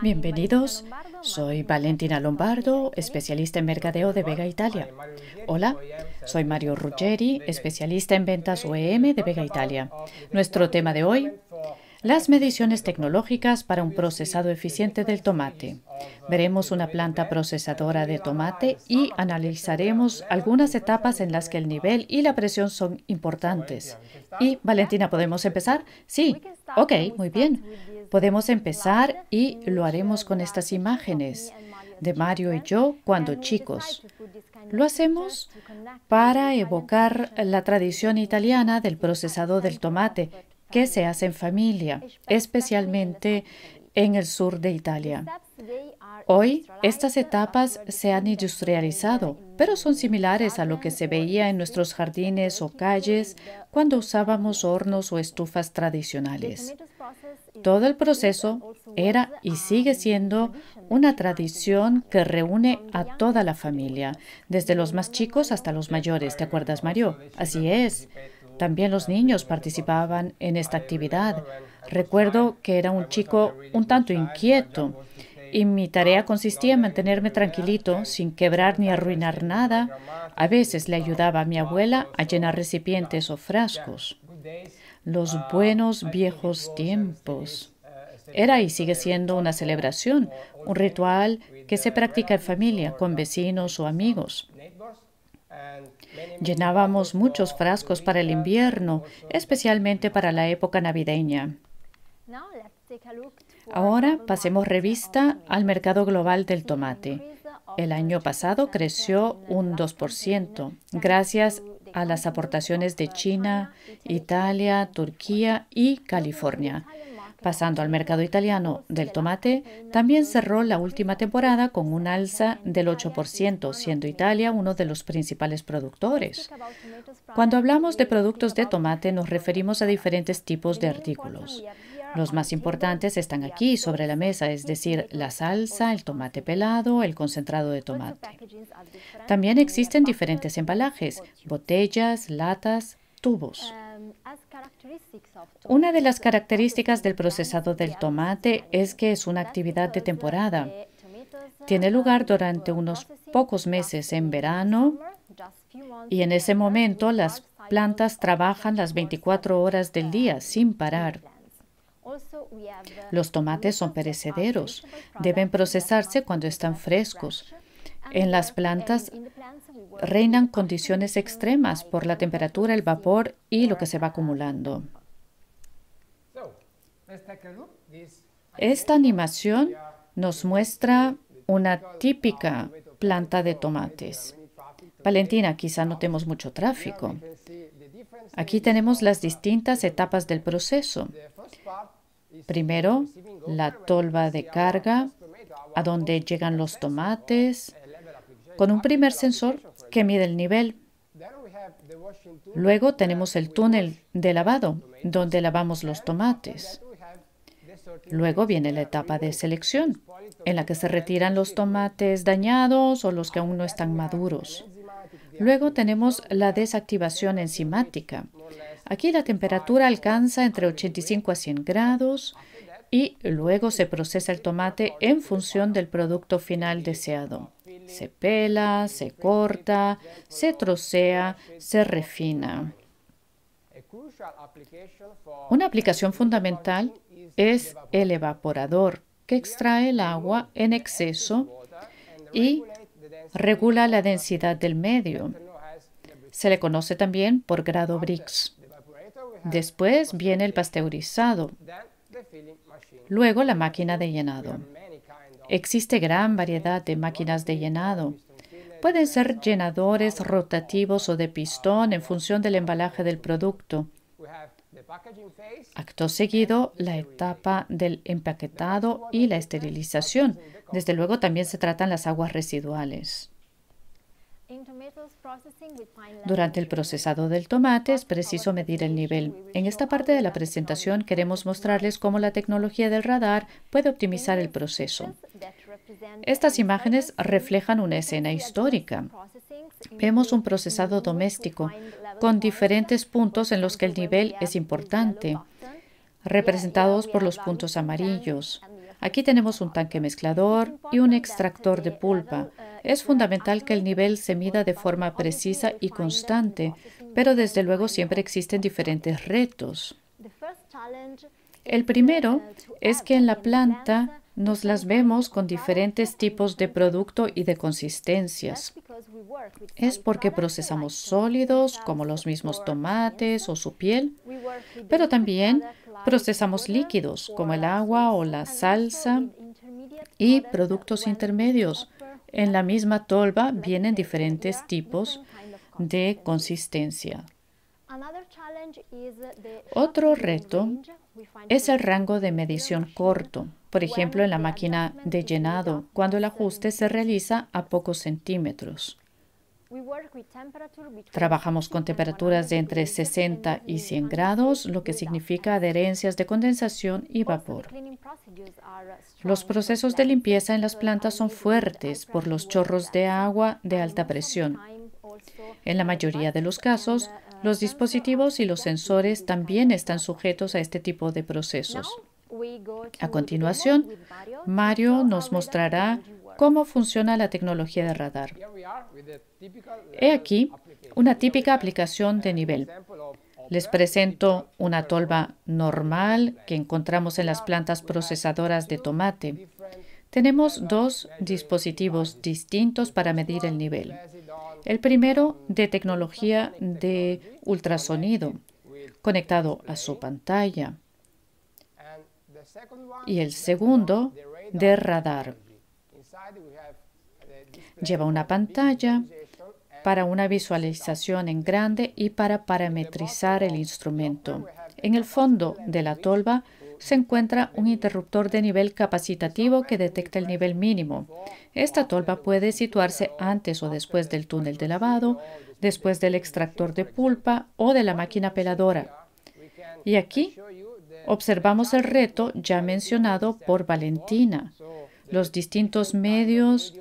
Bienvenidos, soy Valentina Lombardo, especialista en mercadeo de Vega Italia. Hola, soy Mario Ruggeri, especialista en ventas OEM de Vega Italia. Nuestro tema de hoy, las mediciones tecnológicas para un procesado eficiente del tomate. Veremos una planta procesadora de tomate y analizaremos algunas etapas en las que el nivel y la presión son importantes. Y, Valentina, ¿podemos empezar? Sí. Ok, muy bien. Podemos empezar y lo haremos con estas imágenes de Mario y yo cuando chicos. Lo hacemos para evocar la tradición italiana del procesado del tomate que se hace en familia, especialmente en el sur de Italia. Hoy estas etapas se han industrializado, pero son similares a lo que se veía en nuestros jardines o calles cuando usábamos hornos o estufas tradicionales. Todo el proceso era y sigue siendo una tradición que reúne a toda la familia, desde los más chicos hasta los mayores. ¿Te acuerdas, Mario? Así es. También los niños participaban en esta actividad. Recuerdo que era un chico un tanto inquieto y mi tarea consistía en mantenerme tranquilito, sin quebrar ni arruinar nada. A veces le ayudaba a mi abuela a llenar recipientes o frascos. Los buenos viejos tiempos. Era y sigue siendo una celebración, un ritual que se practica en familia, con vecinos o amigos. Llenábamos muchos frascos para el invierno, especialmente para la época navideña. Ahora pasemos revista al mercado global del tomate. El año pasado creció un 2%, gracias a las aportaciones de China, Italia, Turquía y California. Pasando al mercado italiano del tomate, también cerró la última temporada con un alza del 8%, siendo Italia uno de los principales productores. Cuando hablamos de productos de tomate nos referimos a diferentes tipos de artículos. Los más importantes están aquí sobre la mesa, es decir, la salsa, el tomate pelado, el concentrado de tomate. También existen diferentes embalajes, botellas, latas, tubos. Una de las características del procesado del tomate es que es una actividad de temporada. Tiene lugar durante unos pocos meses en verano y en ese momento las plantas trabajan las 24 horas del día sin parar. Los tomates son perecederos, deben procesarse cuando están frescos. En las plantas reinan condiciones extremas por la temperatura, el vapor y lo que se va acumulando. Esta animación nos muestra una típica planta de tomates. Valentina, quizá notemos mucho tráfico. Aquí tenemos las distintas etapas del proceso. Primero, la tolva de carga, a donde llegan los tomates, con un primer sensor que mide el nivel. Luego tenemos el túnel de lavado, donde lavamos los tomates. Luego viene la etapa de selección, en la que se retiran los tomates dañados o los que aún no están maduros. Luego tenemos la desactivación enzimática. Aquí la temperatura alcanza entre 85 a 100 grados y luego se procesa el tomate en función del producto final deseado. Se pela, se corta, se trocea, se refina. Una aplicación fundamental es el evaporador, que extrae el agua en exceso y regula la densidad del medio. Se le conoce también por grado Brix. Después viene el pasteurizado, luego la máquina de llenado. Existe gran variedad de máquinas de llenado. Pueden ser llenadores rotativos o de pistón en función del embalaje del producto. Acto seguido, la etapa del empaquetado y la esterilización. Desde luego también se tratan las aguas residuales. Durante el procesado del tomate es preciso medir el nivel. En esta parte de la presentación queremos mostrarles cómo la tecnología del radar puede optimizar el proceso. Estas imágenes reflejan una escena histórica. Vemos un procesado doméstico con diferentes puntos en los que el nivel es importante. representados por los puntos amarillos. Aquí tenemos un tanque mezclador y un extractor de pulpa. Es fundamental que el nivel se mida de forma precisa y constante, pero desde luego siempre existen diferentes retos. El primero es que en la planta nos las vemos con diferentes tipos de producto y de consistencias. Es porque procesamos sólidos como los mismos tomates o su piel, pero también procesamos líquidos como el agua o la salsa y productos intermedios. En la misma tolva vienen diferentes tipos de consistencia. Otro reto es el rango de medición corto, por ejemplo en la máquina de llenado, cuando el ajuste se realiza a pocos centímetros. Trabajamos con temperaturas de entre 60 y 100 grados, lo que significa adherencias de condensación y vapor. Los procesos de limpieza en las plantas son fuertes por los chorros de agua de alta presión. En la mayoría de los casos, los dispositivos y los sensores también están sujetos a este tipo de procesos. A continuación, Mario nos mostrará cómo funciona la tecnología de radar. He aquí una típica aplicación de nivel. Les presento una tolva normal que encontramos en las plantas procesadoras de tomate. Tenemos dos dispositivos distintos para medir el nivel. El primero de tecnología de ultrasonido conectado a su pantalla y el segundo de radar. Lleva una pantalla para una visualización en grande y para parametrizar el instrumento. En el fondo de la tolva se encuentra un interruptor de nivel capacitativo que detecta el nivel mínimo. Esta tolva puede situarse antes o después del túnel de lavado, después del extractor de pulpa o de la máquina peladora. Y aquí observamos el reto ya mencionado por Valentina, los distintos medios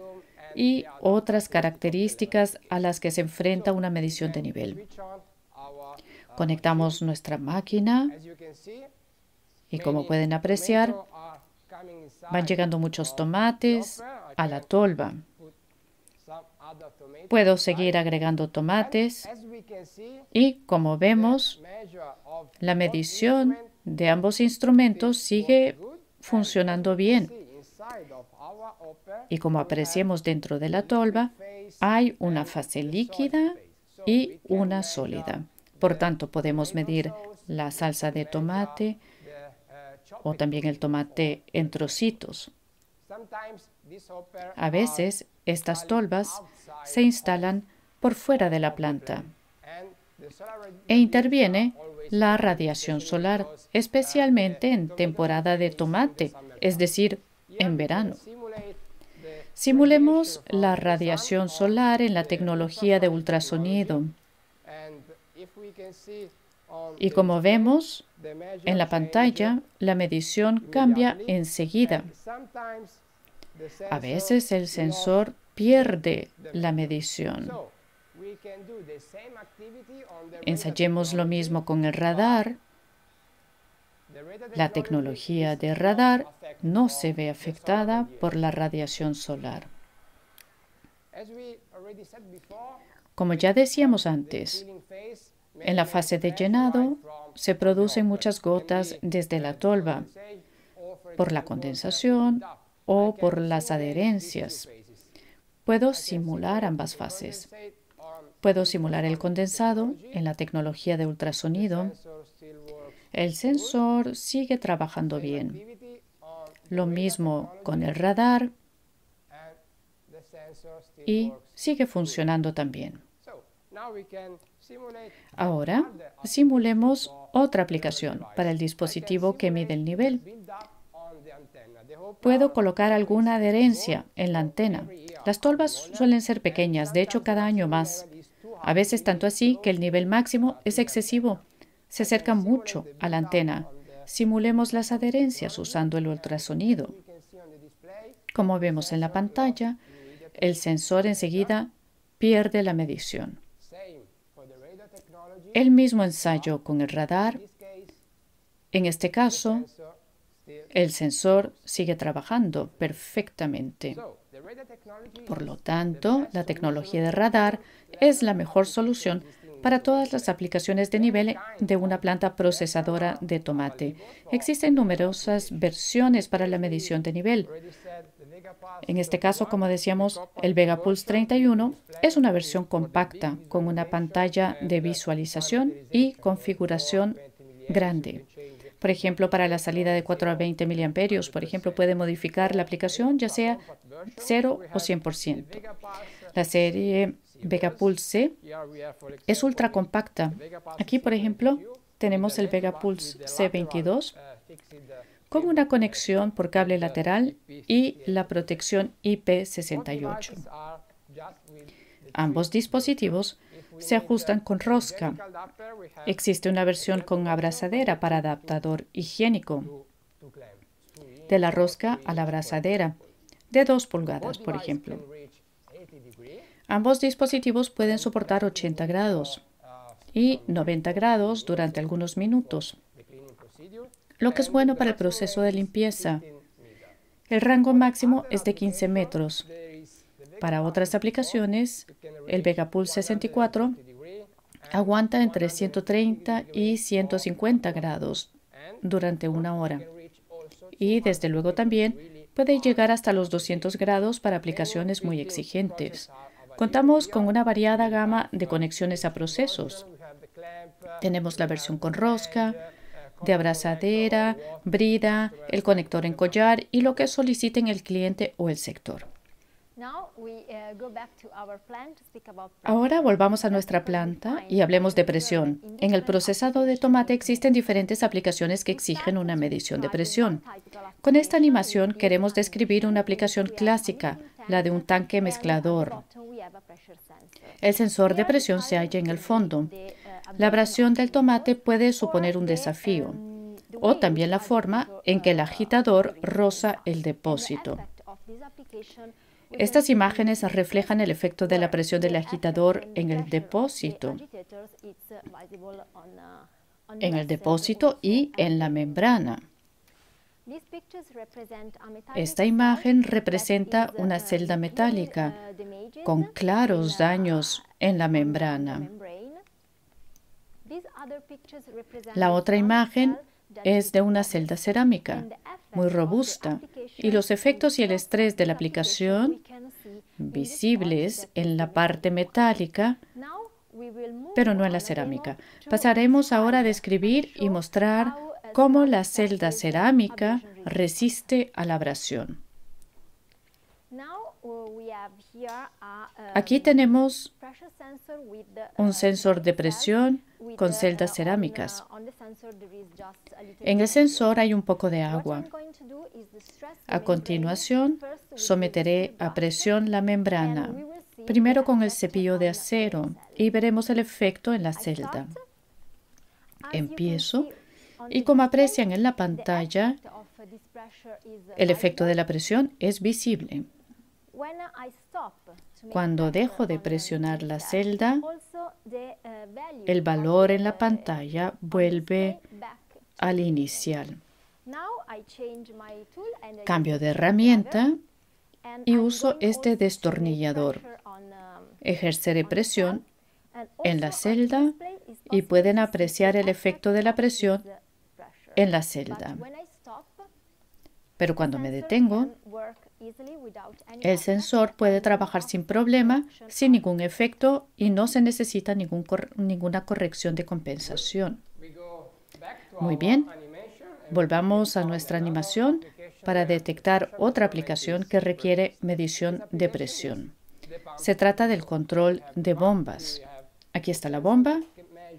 y otras características a las que se enfrenta una medición de nivel. Conectamos nuestra máquina y como pueden apreciar, van llegando muchos tomates a la tolva. Puedo seguir agregando tomates y como vemos, la medición de ambos instrumentos sigue funcionando bien. Y como apreciamos dentro de la tolva, hay una fase líquida y una sólida. Por tanto, podemos medir la salsa de tomate, o también el tomate en trocitos. A veces estas tolvas se instalan por fuera de la planta e interviene la radiación solar, especialmente en temporada de tomate, es decir, en verano. Simulemos la radiación solar en la tecnología de ultrasonido. Y como vemos, en la pantalla, la medición cambia enseguida. A veces el sensor pierde la medición. Ensayemos lo mismo con el radar. La tecnología de radar no se ve afectada por la radiación solar. Como ya decíamos antes, en la fase de llenado se producen muchas gotas desde la tolva por la condensación o por las adherencias. Puedo simular ambas fases. Puedo simular el condensado en la tecnología de ultrasonido. El sensor sigue trabajando bien. Lo mismo con el radar y sigue funcionando también. Ahora, simulemos otra aplicación para el dispositivo que mide el nivel. Puedo colocar alguna adherencia en la antena. Las tolvas suelen ser pequeñas, de hecho cada año más. A veces tanto así que el nivel máximo es excesivo. Se acerca mucho a la antena. Simulemos las adherencias usando el ultrasonido. Como vemos en la pantalla, el sensor enseguida pierde la medición. El mismo ensayo con el radar. En este caso, el sensor sigue trabajando perfectamente. Por lo tanto, la tecnología de radar es la mejor solución para todas las aplicaciones de nivel de una planta procesadora de tomate. Existen numerosas versiones para la medición de nivel. En este caso, como decíamos, el VegaPulse 31 es una versión compacta con una pantalla de visualización y configuración grande. Por ejemplo, para la salida de 4 a 20 miliamperios, por ejemplo, puede modificar la aplicación ya sea 0 o 100%. La serie VegaPulse es ultra compacta. Aquí, por ejemplo, tenemos el VegaPulse C22 con una conexión por cable lateral y la protección IP68. Ambos dispositivos se ajustan con rosca. Existe una versión con abrazadera para adaptador higiénico de la rosca a la abrazadera de 2 pulgadas, por ejemplo. Ambos dispositivos pueden soportar 80 grados y 90 grados durante algunos minutos, lo que es bueno para el proceso de limpieza. El rango máximo es de 15 metros. Para otras aplicaciones, el VegaPulse 64 aguanta entre 130 y 150 grados durante una hora. Y desde luego también puede llegar hasta los 200 grados para aplicaciones muy exigentes. Contamos con una variada gama de conexiones a procesos. Tenemos la versión con rosca, de abrazadera, brida, el conector en collar y lo que soliciten el cliente o el sector. Ahora volvamos a nuestra planta y hablemos de presión. En el procesado de tomate existen diferentes aplicaciones que exigen una medición de presión. Con esta animación queremos describir una aplicación clásica, la de un tanque mezclador. El sensor de presión se halla en el fondo. La abrasión del tomate puede suponer un desafío o también la forma en que el agitador roza el depósito. Estas imágenes reflejan el efecto de la presión del agitador en el depósito, en el depósito y en la membrana. Esta imagen representa una celda metálica con claros daños en la membrana. La otra imagen es de una celda cerámica muy robusta y los efectos y el estrés de la aplicación visibles en la parte metálica, pero no en la cerámica. Pasaremos ahora a describir y mostrar cómo la celda cerámica resiste a la abrasión. Aquí tenemos un sensor de presión con celdas cerámicas. En el sensor hay un poco de agua. A continuación, someteré a presión la membrana, primero con el cepillo de acero, y veremos el efecto en la celda. Empiezo y como aprecian en la pantalla, el efecto de la presión es visible. Cuando dejo de presionar la celda, el valor en la pantalla vuelve al inicial. Cambio de herramienta y uso este destornillador. Ejerceré presión en la celda y pueden apreciar el efecto de la presión en la celda. Pero cuando me detengo, el sensor puede trabajar sin problema, sin ningún efecto y no se necesita ninguna corrección de compensación. Muy bien, volvamos a nuestra animación para detectar otra aplicación que requiere medición de presión. Se trata del control de bombas. Aquí está la bomba,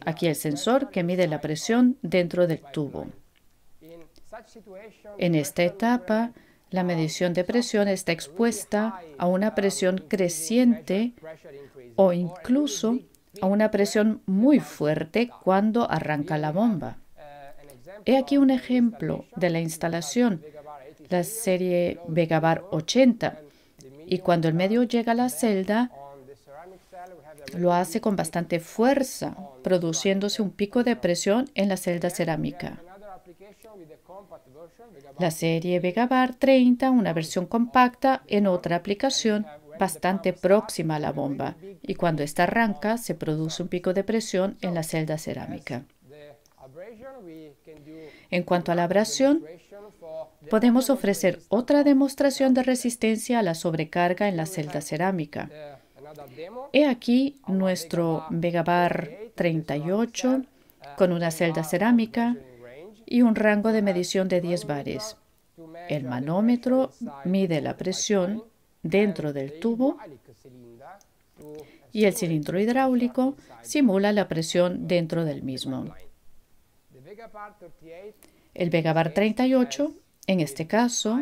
aquí el sensor que mide la presión dentro del tubo. En esta etapa, la medición de presión está expuesta a una presión creciente o incluso a una presión muy fuerte cuando arranca la bomba. He aquí un ejemplo de la instalación, la serie Vegabar 80. Y cuando el medio llega a la celda, lo hace con bastante fuerza, produciéndose un pico de presión en la celda cerámica. La serie Vegabar 30, una versión compacta en otra aplicación bastante próxima a la bomba y cuando esta arranca se produce un pico de presión en la celda cerámica. En cuanto a la abrasión, podemos ofrecer otra demostración de resistencia a la sobrecarga en la celda cerámica. He aquí nuestro Vegabar 38 con una celda cerámica y un rango de medición de 10 bares. El manómetro mide la presión dentro del tubo y el cilindro hidráulico simula la presión dentro del mismo. El Vegabar 38, en este caso,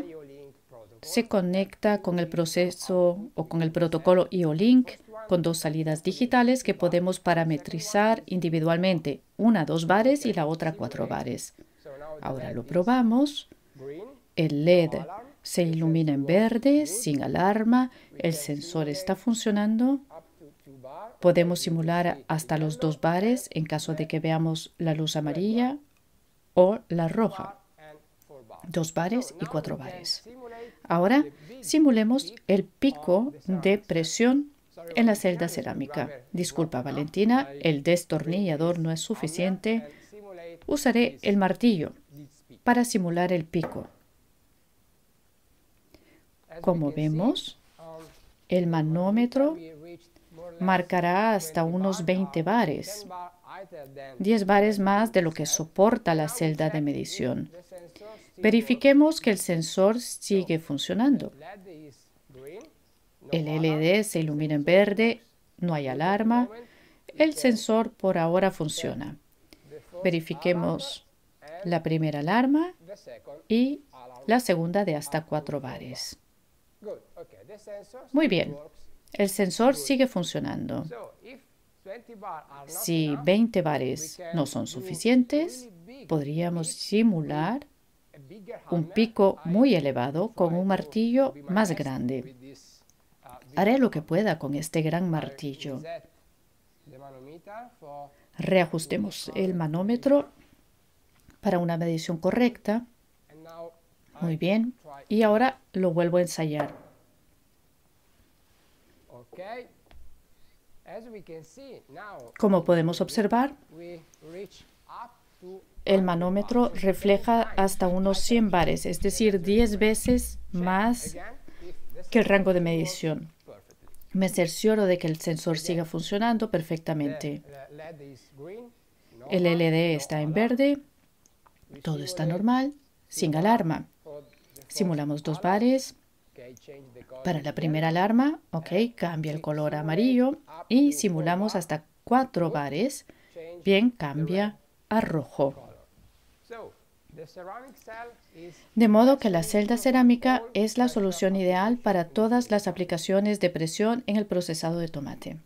se conecta con el proceso o con el protocolo IO-Link con dos salidas digitales que podemos parametrizar individualmente, una dos bares y la otra cuatro bares. Ahora lo probamos. El LED se ilumina en verde, sin alarma, el sensor está funcionando. Podemos simular hasta los dos bares en caso de que veamos la luz amarilla o la roja. Dos bares y cuatro bares. Ahora simulemos el pico de presión en la celda cerámica. Disculpa, Valentina, el destornillador no es suficiente. Usaré el martillo para simular el pico. Como vemos, el manómetro marcará hasta unos 20 bares, 10 bares más de lo que soporta la celda de medición. Verifiquemos que el sensor sigue funcionando. El LED se ilumina en verde, no hay alarma. El sensor por ahora funciona. Verifiquemos la primera alarma y la segunda de hasta 4 bares. Muy bien, el sensor sigue funcionando. Si 20 bares no son suficientes, podríamos simular un pico muy elevado con un martillo más grande. Haré lo que pueda con este gran martillo. Reajustemos el manómetro para una medición correcta. Muy bien. Y ahora lo vuelvo a ensayar. Como podemos observar, el manómetro refleja hasta unos 100 bares, es decir, 10 veces más que el rango de medición. Me cercioro de que el sensor siga funcionando perfectamente. El LED está en verde, todo está normal, sin alarma. Simulamos dos bares. Para la primera alarma, ok, cambia el color amarillo y simulamos hasta cuatro bares. Bien, cambia a rojo. De modo que la celda cerámica es la solución ideal para todas las aplicaciones de presión en el procesado de tomate.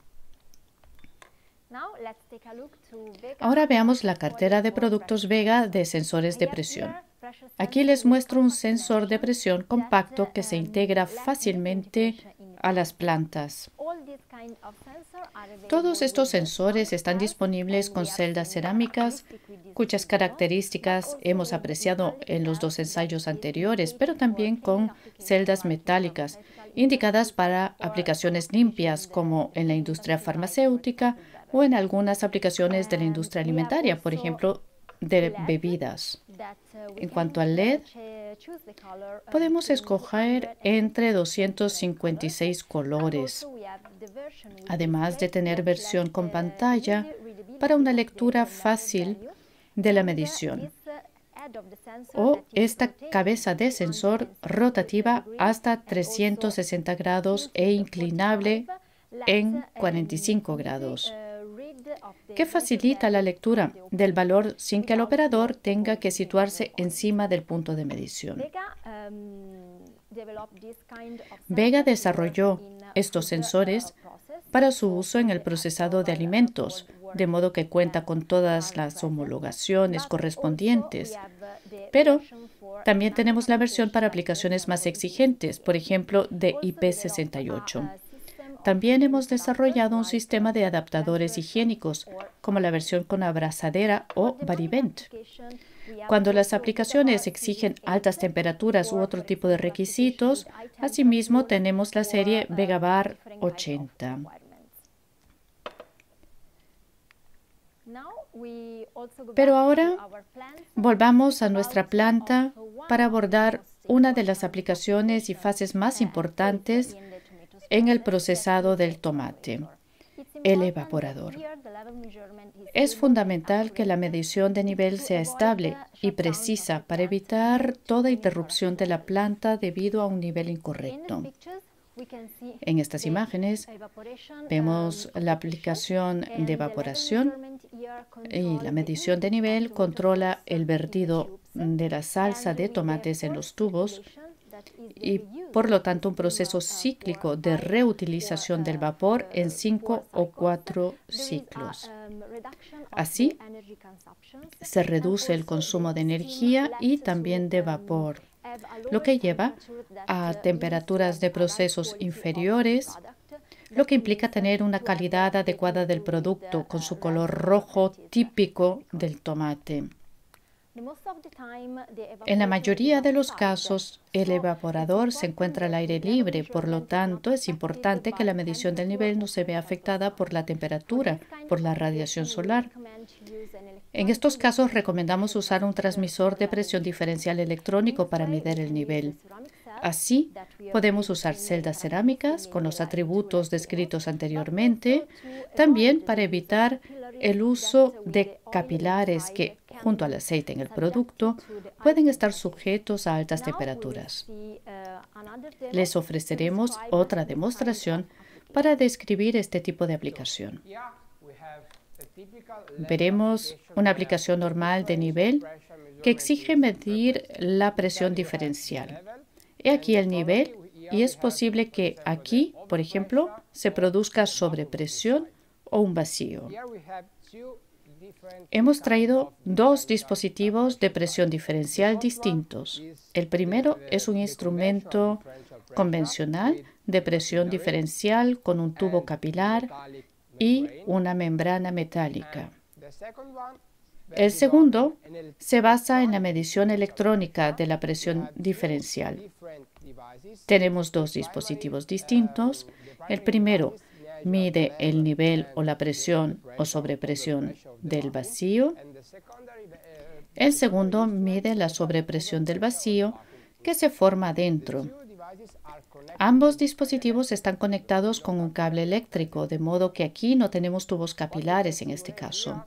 Ahora veamos la cartera de productos Vega de sensores de presión. Aquí les muestro un sensor de presión compacto que se integra fácilmente a las plantas. Todos estos sensores están disponibles con celdas cerámicas, cuyas características hemos apreciado en los dos ensayos anteriores, pero también con celdas metálicas, indicadas para aplicaciones limpias como en la industria farmacéutica o en algunas aplicaciones de la industria alimentaria, por ejemplo, de bebidas. En cuanto al LED, podemos escoger entre 256 colores, además de tener versión con pantalla para una lectura fácil de la medición o esta cabeza de sensor rotativa hasta 360 grados e inclinable en 45 grados que facilita la lectura del valor sin que el operador tenga que situarse encima del punto de medición. Vega desarrolló estos sensores para su uso en el procesado de alimentos, de modo que cuenta con todas las homologaciones correspondientes. Pero también tenemos la versión para aplicaciones más exigentes, por ejemplo, de IP68. También hemos desarrollado un sistema de adaptadores higiénicos, como la versión con abrazadera o Varivent. Cuando las aplicaciones exigen altas temperaturas u otro tipo de requisitos, asimismo tenemos la serie Vegabar 80. Pero ahora volvamos a nuestra planta para abordar una de las aplicaciones y fases más importantes en el procesado del tomate, el evaporador. Es fundamental que la medición de nivel sea estable y precisa para evitar toda interrupción de la planta debido a un nivel incorrecto. En estas imágenes vemos la aplicación de evaporación y la medición de nivel controla el vertido de la salsa de tomates en los tubos y por lo tanto un proceso cíclico de reutilización del vapor en cinco o cuatro ciclos. Así, se reduce el consumo de energía y también de vapor, lo que lleva a temperaturas de procesos inferiores, lo que implica tener una calidad adecuada del producto con su color rojo típico del tomate. En la mayoría de los casos, el evaporador se encuentra al aire libre, por lo tanto, es importante que la medición del nivel no se vea afectada por la temperatura, por la radiación solar. En estos casos, recomendamos usar un transmisor de presión diferencial electrónico para medir el nivel. Así, podemos usar celdas cerámicas con los atributos descritos anteriormente, también para evitar el uso de capilares que junto al aceite en el producto pueden estar sujetos a altas temperaturas. Les ofreceremos otra demostración para describir este tipo de aplicación. Veremos una aplicación normal de nivel que exige medir la presión diferencial. He aquí el nivel y es posible que aquí, por ejemplo, se produzca sobrepresión o un vacío. Hemos traído dos dispositivos de presión diferencial distintos. El primero es un instrumento convencional de presión diferencial con un tubo capilar y una membrana metálica. El segundo se basa en la medición electrónica de la presión diferencial. Tenemos dos dispositivos distintos. El primero mide el nivel o la presión o sobrepresión del vacío. El segundo mide la sobrepresión del vacío que se forma dentro. Ambos dispositivos están conectados con un cable eléctrico, de modo que aquí no tenemos tubos capilares en este caso.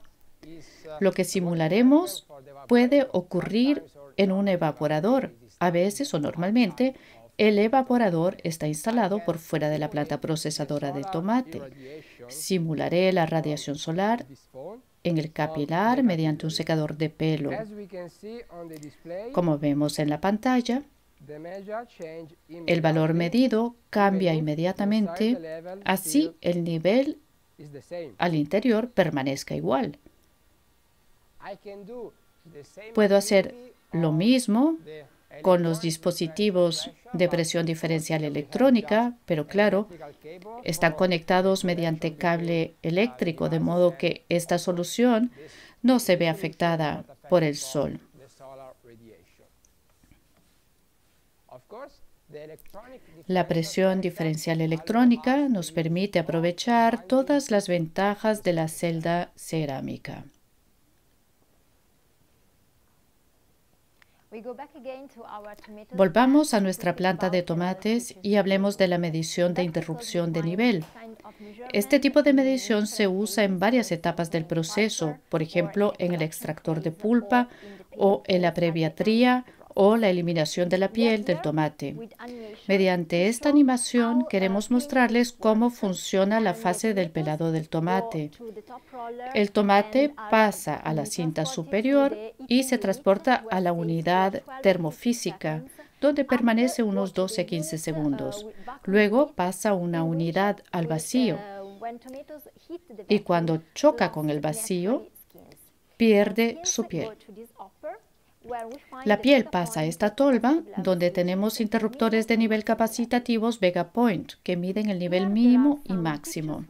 Lo que simularemos puede ocurrir en un evaporador. A veces o normalmente el evaporador está instalado por fuera de la planta procesadora de tomate. Simularé la radiación solar en el capilar mediante un secador de pelo. Como vemos en la pantalla, el valor medido cambia inmediatamente, así el nivel al interior permanezca igual. Puedo hacer lo mismo con los dispositivos de presión diferencial electrónica, pero claro, están conectados mediante cable eléctrico, de modo que esta solución no se ve afectada por el sol. La presión diferencial electrónica nos permite aprovechar todas las ventajas de la celda cerámica. Volvamos a nuestra planta de tomates y hablemos de la medición de interrupción de nivel. Este tipo de medición se usa en varias etapas del proceso, por ejemplo, en el extractor de pulpa o en la previatría o la eliminación de la piel del tomate. Mediante esta animación queremos mostrarles cómo funciona la fase del pelado del tomate. El tomate pasa a la cinta superior y se transporta a la unidad termofísica, donde permanece unos 12 a 15 segundos. Luego pasa una unidad al vacío y cuando choca con el vacío, pierde su piel. La piel pasa a esta tolva donde tenemos interruptores de nivel capacitativos Vega Point que miden el nivel mínimo y máximo.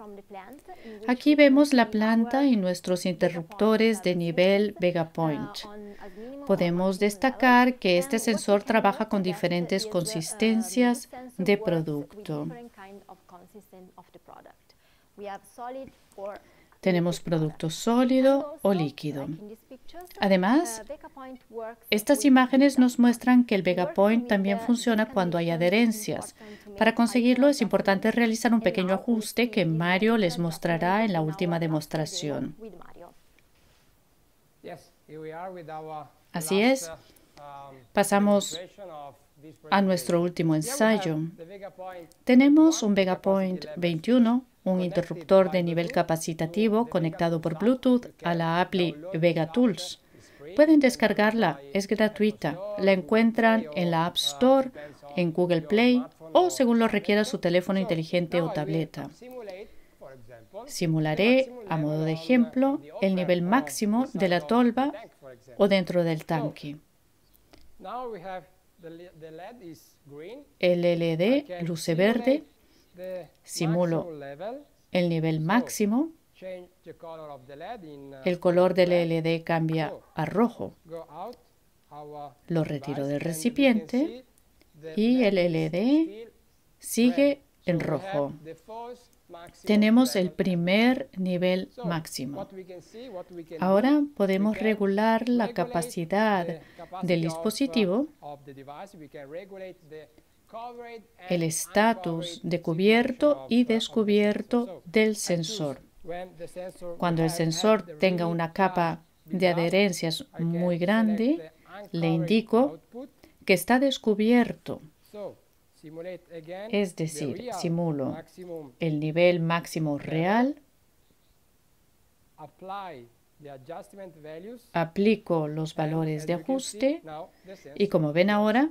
Aquí vemos la planta y nuestros interruptores de nivel Vega Point. Podemos destacar que este sensor trabaja con diferentes consistencias de producto. Tenemos producto sólido o líquido. Además, estas imágenes nos muestran que el VegaPoint también funciona cuando hay adherencias. Para conseguirlo es importante realizar un pequeño ajuste que Mario les mostrará en la última demostración. Así es, pasamos a nuestro último ensayo. Tenemos un VegaPoint 21 un interruptor de nivel capacitativo conectado por Bluetooth a la API Vega Tools. Pueden descargarla, es gratuita. La encuentran en la App Store, en Google Play o según lo requiera su teléfono inteligente o tableta. Simularé, a modo de ejemplo, el nivel máximo de la tolva o dentro del tanque. El LED luce verde Simulo el nivel máximo. El color del LED cambia a rojo. Lo retiro del recipiente y el LED sigue en rojo. Tenemos el primer nivel máximo. Ahora podemos regular la capacidad del dispositivo el estatus de cubierto y descubierto del sensor. Cuando el sensor tenga una capa de adherencias muy grande, le indico que está descubierto. Es decir, simulo el nivel máximo real, aplico los valores de ajuste y como ven ahora,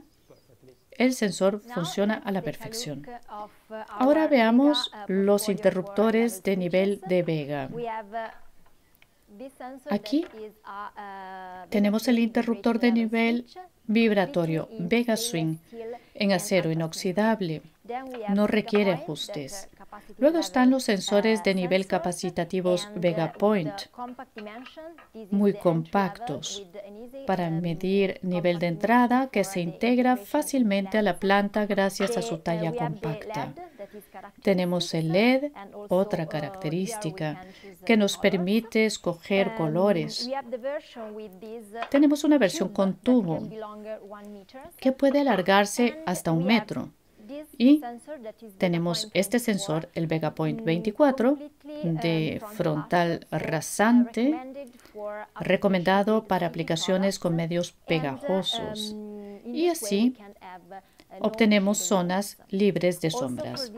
el sensor funciona a la perfección. Ahora veamos los interruptores de nivel de Vega. Aquí tenemos el interruptor de nivel vibratorio Vega Swing en acero inoxidable. No requiere ajustes. Luego están los sensores de nivel capacitativos VegaPoint, muy compactos, para medir nivel de entrada que se integra fácilmente a la planta gracias a su talla compacta. Tenemos el LED, otra característica, que nos permite escoger colores. Tenemos una versión con tubo que puede alargarse hasta un metro. Y tenemos este sensor, el VegaPoint 24, de frontal rasante, recomendado para aplicaciones con medios pegajosos. Y así obtenemos zonas libres de sombras.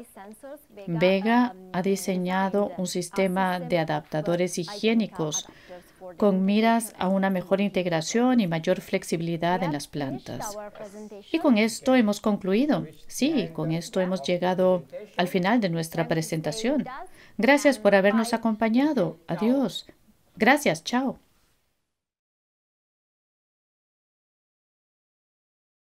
Vega ha diseñado un sistema de adaptadores higiénicos con miras a una mejor integración y mayor flexibilidad en las plantas. Y con esto hemos concluido. Sí, con esto hemos llegado al final de nuestra presentación. Gracias por habernos acompañado. Adiós. Gracias. Chao.